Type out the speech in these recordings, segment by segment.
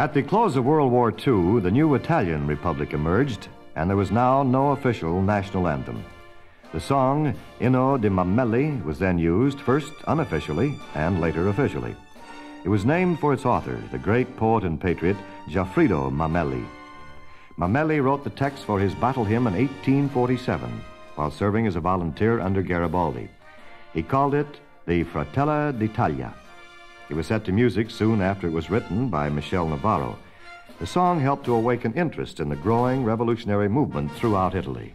At the close of World War II, the new Italian Republic emerged, and there was now no official national anthem. The song Inno di Mameli was then used, first unofficially and later officially. It was named for its author, the great poet and patriot Goffredo Mameli. Mameli wrote the text for his battle hymn in 1847 while serving as a volunteer under Garibaldi. He called it the Fratelli d'Italia. It was set to music soon after it was written by Michel Novaro. The song helped to awaken interest in the growing revolutionary movement throughout Italy.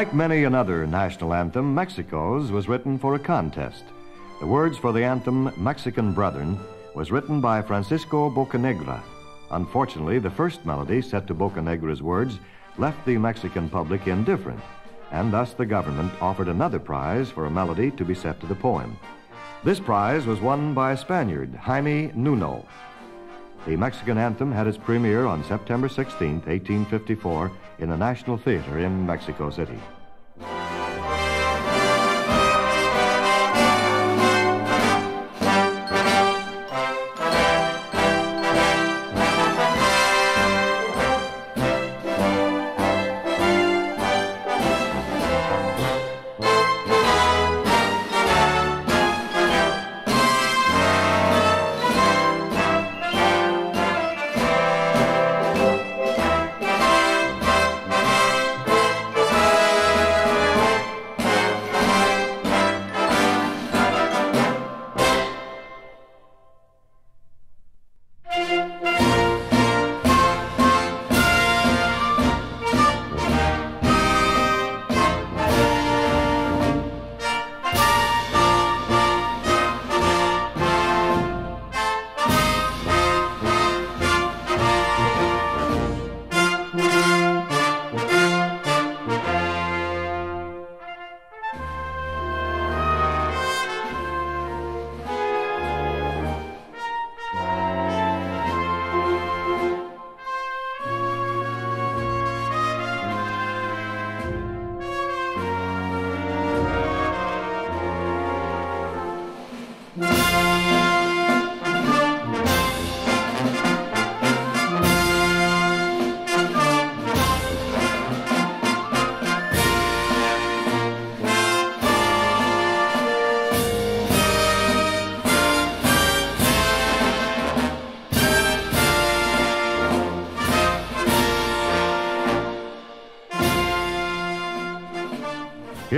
Like many another national anthem, Mexico's was written for a contest. The words for the anthem, Mexican Brethren, was written by Francisco Bocanegra. Unfortunately, the first melody set to Bocanegra's words left the Mexican public indifferent, and thus the government offered another prize for a melody to be set to the poem. This prize was won by a Spaniard, Jaime Nuno. The Mexican anthem had its premiere on September 16, 1854, in the National Theater in Mexico City.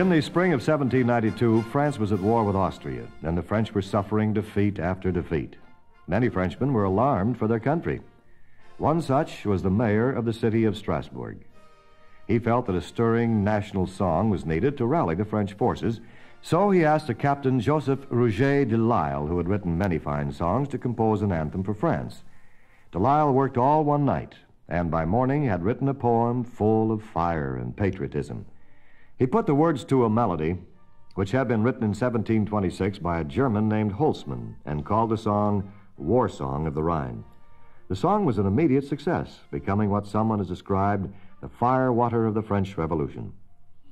In the spring of 1792, France was at war with Austria, and the French were suffering defeat after defeat. Many Frenchmen were alarmed for their country. One such was the mayor of the city of Strasbourg. He felt that a stirring national song was needed to rally the French forces, so he asked a Captain Joseph Rouget de Lisle, who had written many fine songs, to compose an anthem for France. De Lisle worked all one night, and by morning had written a poem full of fire and patriotism. He put the words to a melody which had been written in 1726 by a German named Holzmann and called the song War Song of the Rhine. The song was an immediate success, becoming what someone has described the fire water of the French Revolution.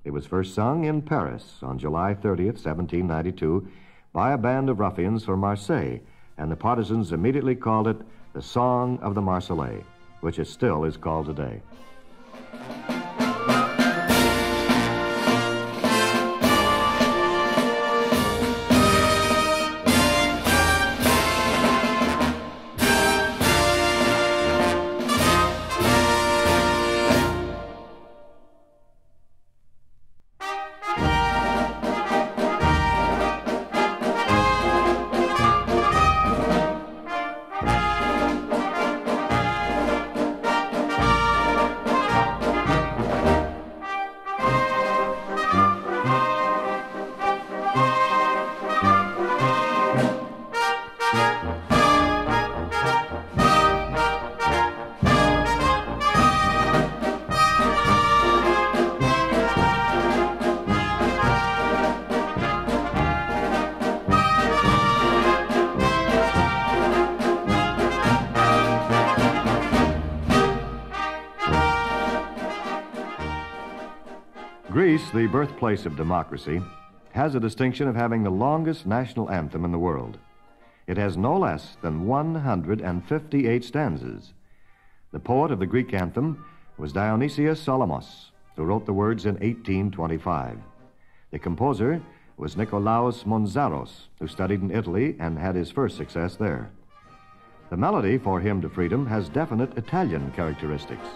It was first sung in Paris on July 30th, 1792, by a band of ruffians from Marseille, and the partisans immediately called it the Song of the Marseillais, which it still is called today. Birthplace of democracy, has a distinction of having the longest national anthem in the world. It has no less than 158 stanzas. The poet of the Greek anthem was Dionysius Solomos, who wrote the words in 1825. The composer was Nikolaos Mantzaros, who studied in Italy and had his first success there. The melody for Hymn to Freedom has definite Italian characteristics.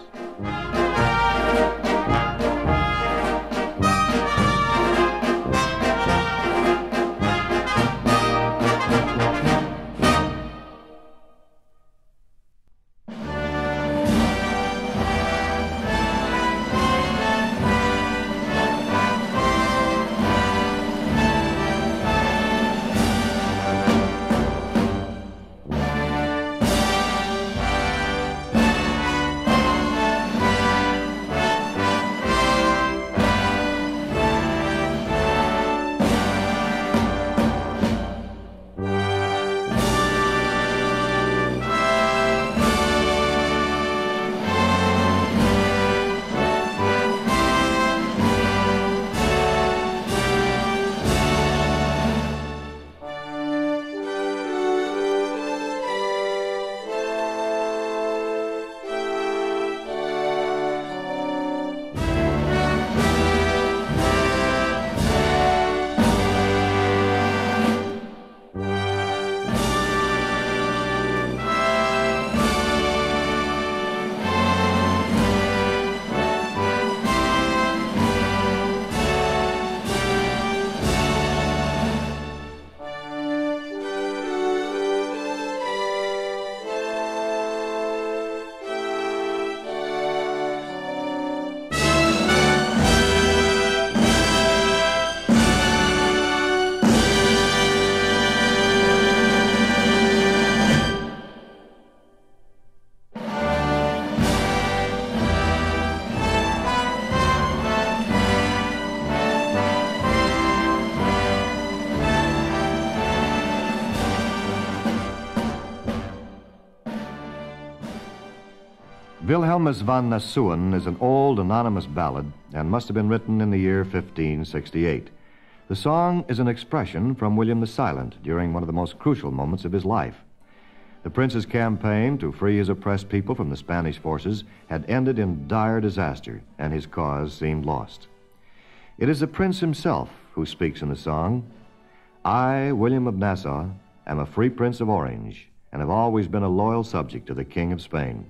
Wilhelmus van Nassouwe is an old anonymous ballad and must have been written in the year 1568. The song is an expression from William the Silent during one of the most crucial moments of his life. The prince's campaign to free his oppressed people from the Spanish forces had ended in dire disaster, and his cause seemed lost. It is the prince himself who speaks in the song. I, William of Nassau, am a free prince of Orange, and have always been a loyal subject to the King of Spain.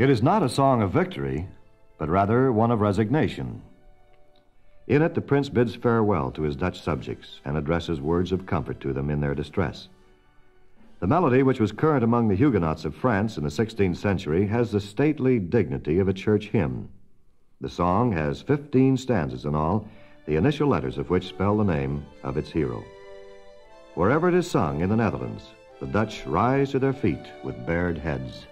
It is not a song of victory, but rather one of resignation. In it, the prince bids farewell to his Dutch subjects and addresses words of comfort to them in their distress. The melody, which was current among the Huguenots of France in the 16th century, has the stately dignity of a church hymn. The song has 15 stanzas in all, the initial letters of which spell the name of its hero. Wherever it is sung in the Netherlands, the Dutch rise to their feet with bared heads.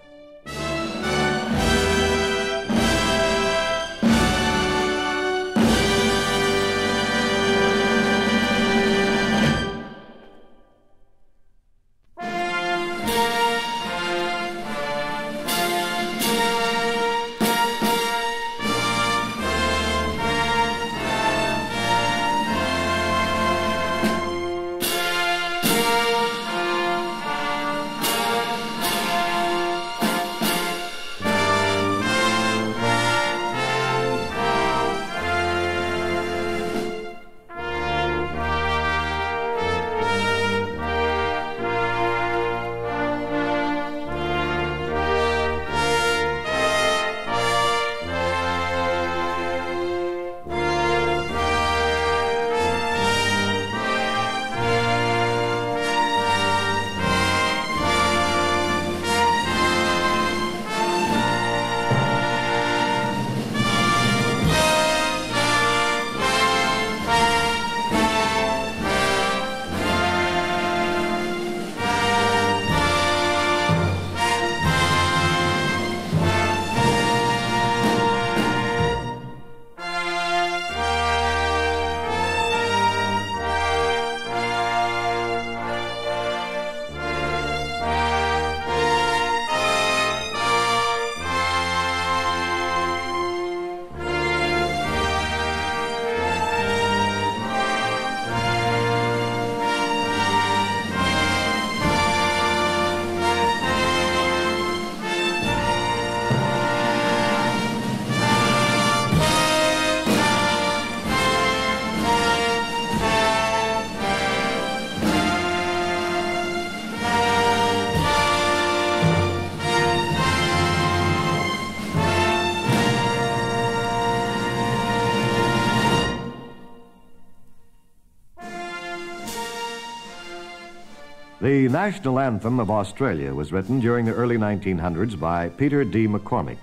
National anthem of Australia was written during the early 1900s by Peter D. McCormick.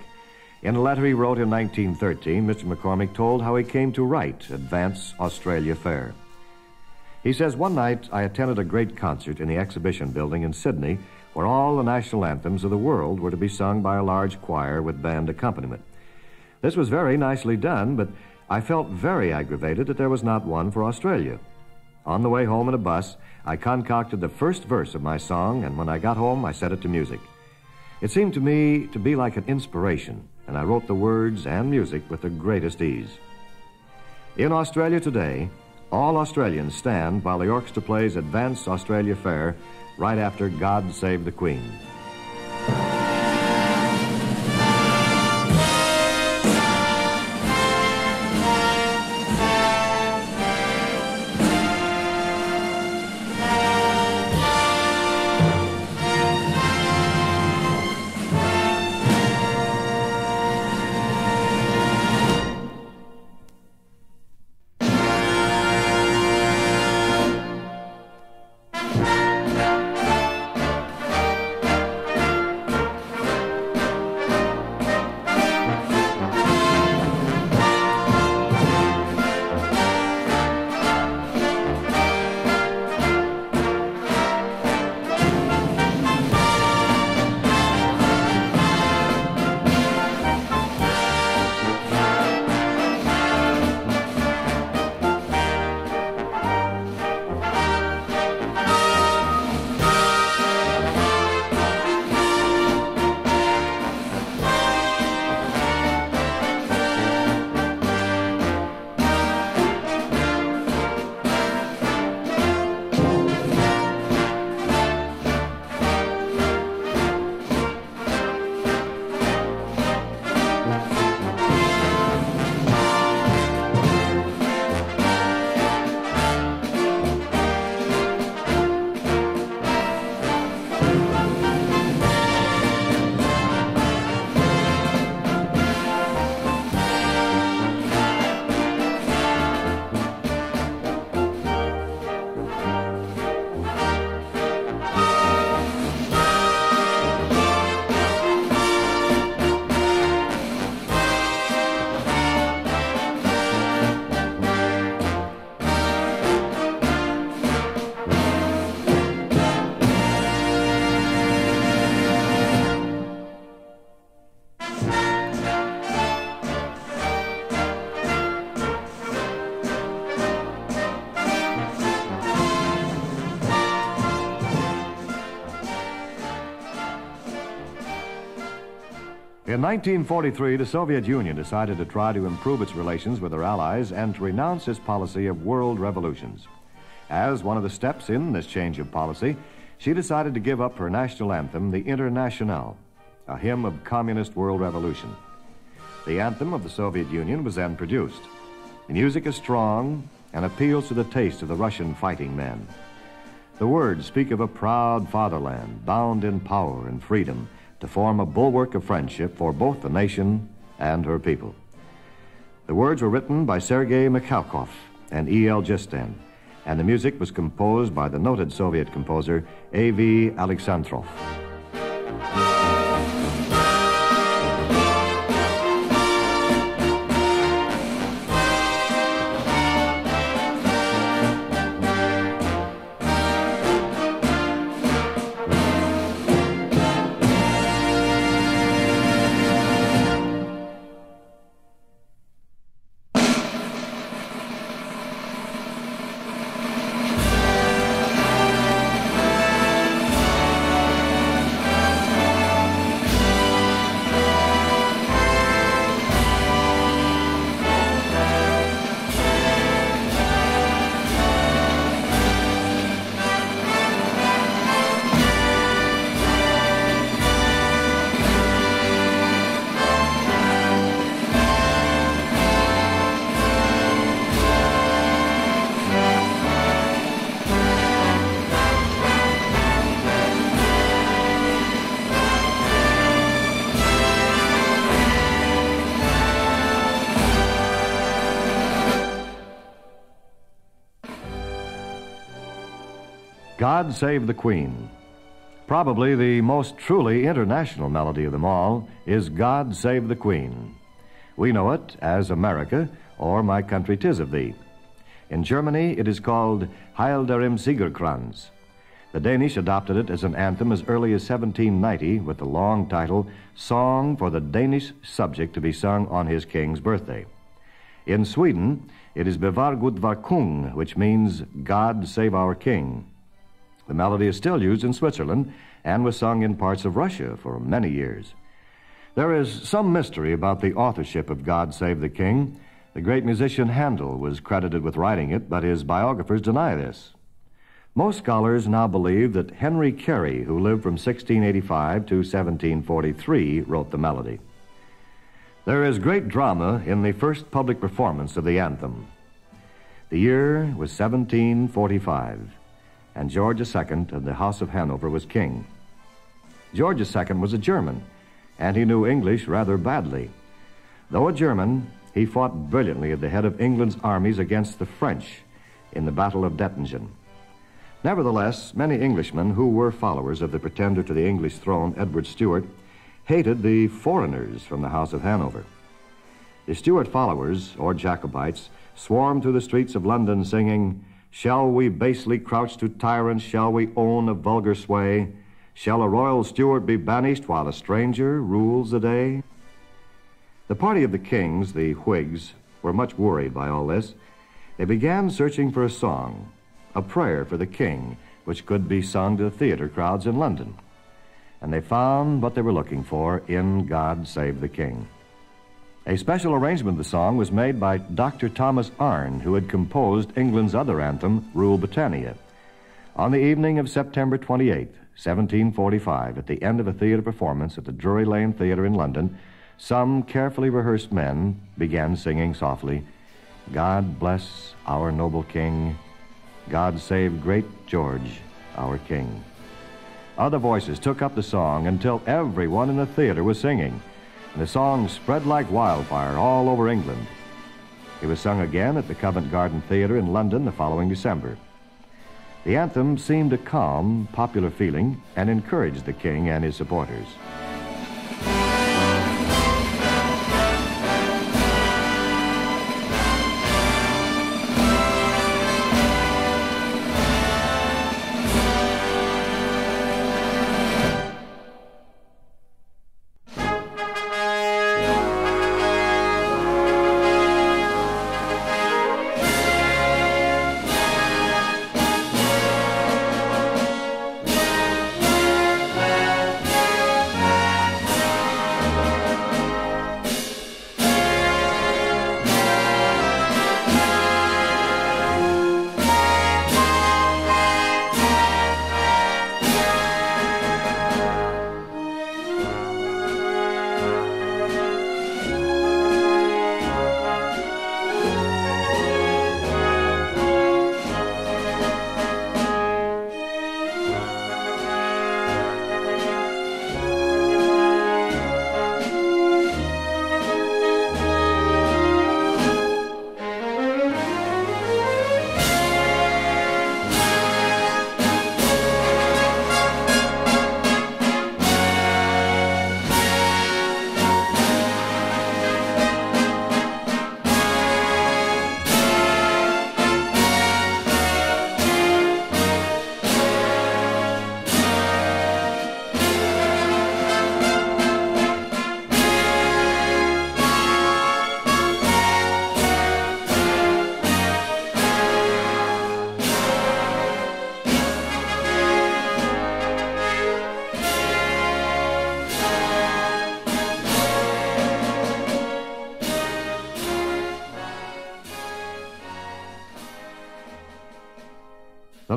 In a letter he wrote in 1913, Mr. McCormick told how he came to write Advance Australia Fair. He says, One night I attended a great concert in the exhibition building in Sydney where all the national anthems of the world were to be sung by a large choir with band accompaniment. This was very nicely done, but I felt very aggravated that there was not one for Australia. On the way home in a bus, I concocted the first verse of my song, and when I got home, I set it to music. It seemed to me to be like an inspiration, and I wrote the words and music with the greatest ease. In Australia today, all Australians stand while the orchestra plays Advance Australia Fair right after God Save the Queen. In 1943, the Soviet Union decided to try to improve its relations with her allies and to renounce its policy of world revolutions. As one of the steps in this change of policy, she decided to give up her national anthem, the Internationale, a hymn of communist world revolution. The anthem of the Soviet Union was then produced. The music is strong and appeals to the taste of the Russian fighting men. The words speak of a proud fatherland bound in power and freedom to form a bulwark of friendship for both the nation and her people. The words were written by Sergei Mikhalkov and E.L. Jisten, and the music was composed by the noted Soviet composer A.V. Alexandrov. God Save the Queen. Probably the most truly international melody of them all is God Save the Queen. We know it as America or My Country Tis of Thee. In Germany, it is called Heil dir im Siegerkranz. The Danish adopted it as an anthem as early as 1790 with the long title Song for the Danish Subject to be sung on his king's birthday. In Sweden, it is Bevar Gud var Kung, which means God Save Our King. The melody is still used in Switzerland and was sung in parts of Russia for many years. There is some mystery about the authorship of God Save the King. The great musician Handel was credited with writing it, but his biographers deny this. Most scholars now believe that Henry Carey, who lived from 1685 to 1743, wrote the melody. There is great drama in the first public performance of the anthem. The year was 1745 and George II of the House of Hanover was king. George II was a German, and he knew English rather badly. Though a German, he fought brilliantly at the head of England's armies against the French in the Battle of Dettingen. Nevertheless, many Englishmen who were followers of the pretender to the English throne, Edward Stuart, hated the foreigners from the House of Hanover. The Stuart followers, or Jacobites, swarmed through the streets of London singing, Shall we basely crouch to tyrants? Shall we own a vulgar sway? Shall a royal Stuart be banished while a stranger rules the day? The party of the kings, the Whigs, were much worried by all this. They began searching for a song, a prayer for the king, which could be sung to the theater crowds in London. And they found what they were looking for in God Save the King. A special arrangement of the song was made by Dr. Thomas Arne, who had composed England's other anthem, Rule Britannia. On the evening of September 28, 1745, at the end of a theater performance at the Drury Lane Theater in London, some carefully rehearsed men began singing softly, God bless our noble king, God save great George, our king. Other voices took up the song until everyone in the theater was singing and the song spread like wildfire all over England. It was sung again at the Covent Garden Theatre in London the following December. The anthem seemed to calm popular feeling and encouraged the king and his supporters.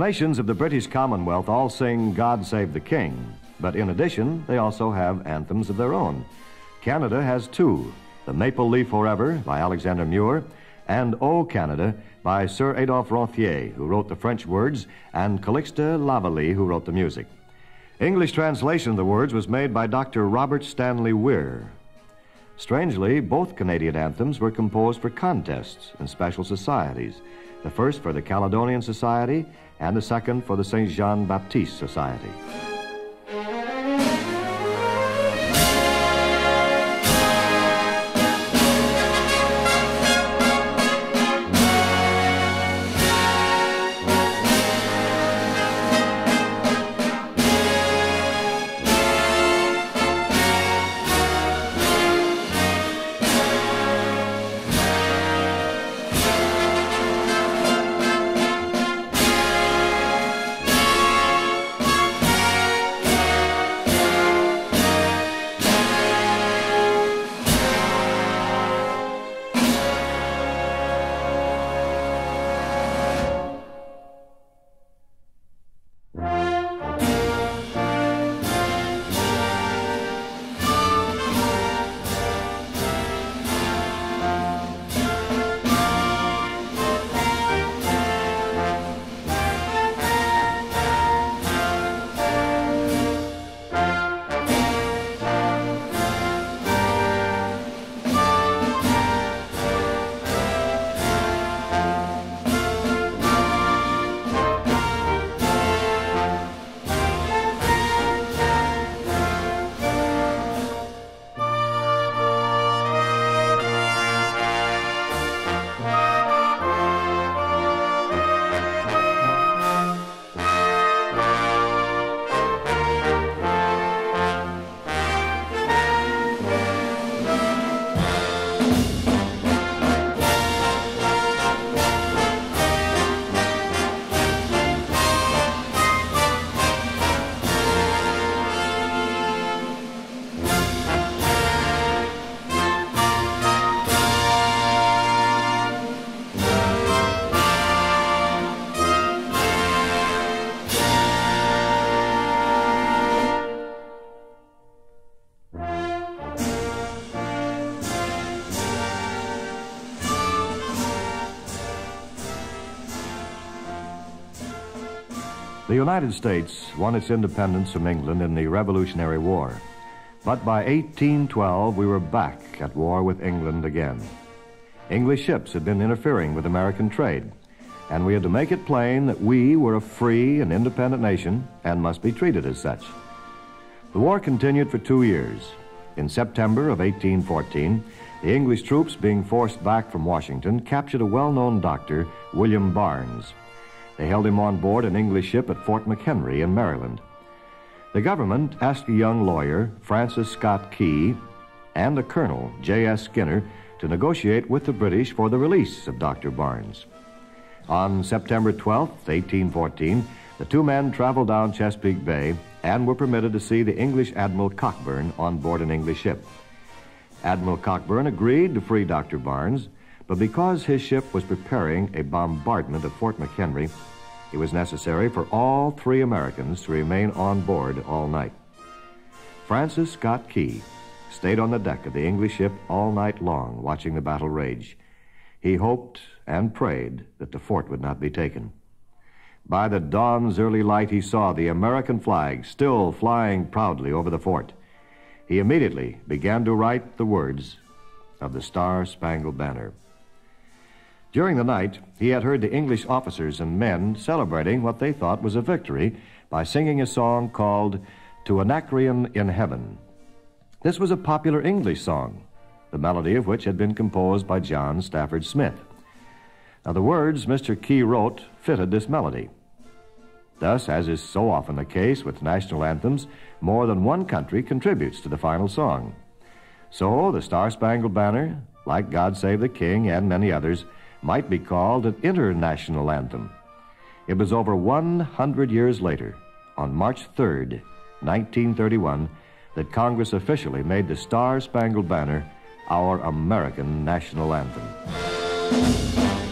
Nations of the British Commonwealth all sing God Save the King, but in addition, they also have anthems of their own. Canada has two The Maple Leaf Forever by Alexander Muir and O Canada by Sir Adolphe Routhier, who wrote the French words, and Calixte Lavallée, who wrote the music. English translation of the words was made by Dr. Robert Stanley Weir. Strangely, both Canadian anthems were composed for contests and special societies, the first for the Caledonian Society and the second for the St. Jean Baptiste Society. The United States won its independence from England in the Revolutionary War. But by 1812, we were back at war with England again. English ships had been interfering with American trade, and we had to make it plain that we were a free and independent nation and must be treated as such. The war continued for two years. In September of 1814, the English troops, being forced back from Washington, captured a well known doctor, William Barnes. They held him on board an English ship at Fort McHenry in Maryland. The government asked a young lawyer, Francis Scott Key, and a colonel, J.S. Skinner, to negotiate with the British for the release of Dr. Barnes. On September 12, 1814, the two men traveled down Chesapeake Bay and were permitted to see the English Admiral Cockburn on board an English ship. Admiral Cockburn agreed to free Dr. Barnes, but because his ship was preparing a bombardment of Fort McHenry, it was necessary for all three Americans to remain on board all night. Francis Scott Key stayed on the deck of the English ship all night long, watching the battle rage. He hoped and prayed that the fort would not be taken. By the dawn's early light, he saw the American flag still flying proudly over the fort. He immediately began to write the words of the Star Spangled Banner. During the night, he had heard the English officers and men celebrating what they thought was a victory by singing a song called To Anacreon in Heaven. This was a popular English song, the melody of which had been composed by John Stafford Smith. Now, the words Mr. Key wrote fitted this melody. Thus, as is so often the case with national anthems, more than one country contributes to the final song. So, the Star Spangled Banner, like God Save the King and many others, might be called an international anthem. It was over 100 years later, on March 3, 1931, that Congress officially made the Star Spangled Banner our American national anthem.